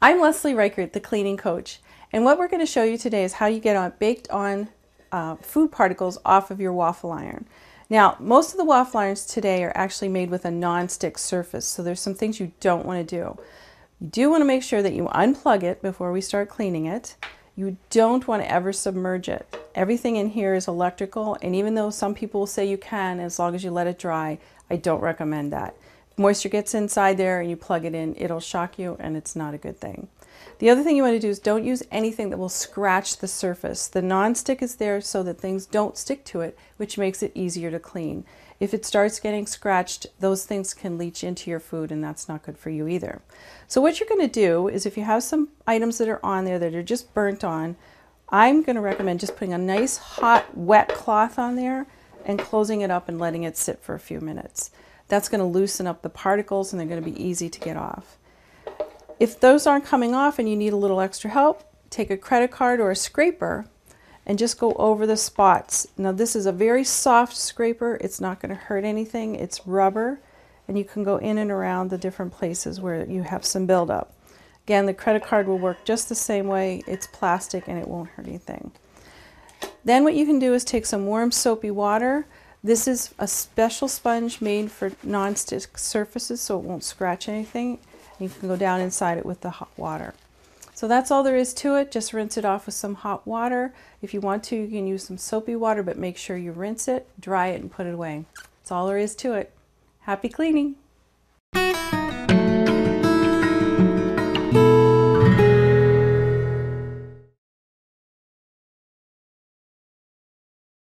I'm Leslie Reichert, the cleaning coach, and what we're going to show you today is how you get on, baked on uh, food particles off of your waffle iron. Now, most of the waffle irons today are actually made with a non-stick surface, so there's some things you don't want to do. You do want to make sure that you unplug it before we start cleaning it. You don't want to ever submerge it. Everything in here is electrical, and even though some people say you can as long as you let it dry, I don't recommend that moisture gets inside there and you plug it in, it'll shock you and it's not a good thing. The other thing you want to do is don't use anything that will scratch the surface. The non-stick is there so that things don't stick to it, which makes it easier to clean. If it starts getting scratched, those things can leach into your food and that's not good for you either. So what you're going to do is if you have some items that are on there that are just burnt on, I'm going to recommend just putting a nice hot wet cloth on there and closing it up and letting it sit for a few minutes. That's going to loosen up the particles and they're going to be easy to get off. If those aren't coming off and you need a little extra help, take a credit card or a scraper and just go over the spots. Now this is a very soft scraper. It's not going to hurt anything. It's rubber and you can go in and around the different places where you have some buildup. Again, the credit card will work just the same way. It's plastic and it won't hurt anything. Then what you can do is take some warm soapy water, this is a special sponge made for non-stick surfaces so it won't scratch anything. You can go down inside it with the hot water. So that's all there is to it. Just rinse it off with some hot water. If you want to, you can use some soapy water, but make sure you rinse it, dry it, and put it away. That's all there is to it. Happy cleaning!